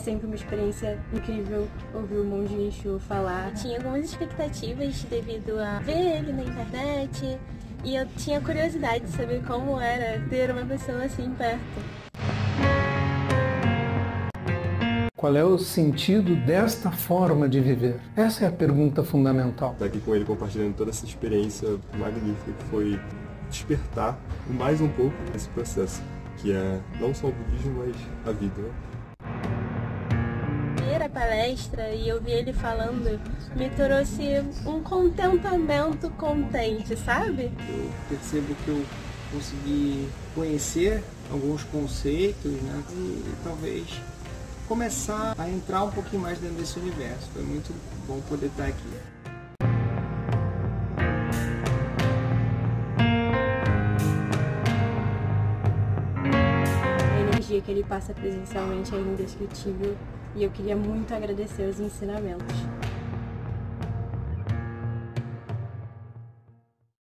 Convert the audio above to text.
sempre uma experiência incrível ouvir o Monge Exu falar. Tinha algumas expectativas devido a ver ele na internet e eu tinha curiosidade de saber como era ter uma pessoa assim perto. Qual é o sentido desta forma de viver? Essa é a pergunta fundamental. Estar aqui com ele compartilhando toda essa experiência magnífica que foi despertar mais um pouco esse processo, que é não só o budismo, mas a vida. Né? Ver a palestra e ouvir ele falando me trouxe um contentamento contente, sabe? Eu percebo que eu consegui conhecer alguns conceitos né, e talvez começar a entrar um pouquinho mais dentro desse universo. Foi muito bom poder estar aqui. A energia que ele passa presencialmente é indescritível e eu queria muito agradecer os ensinamentos.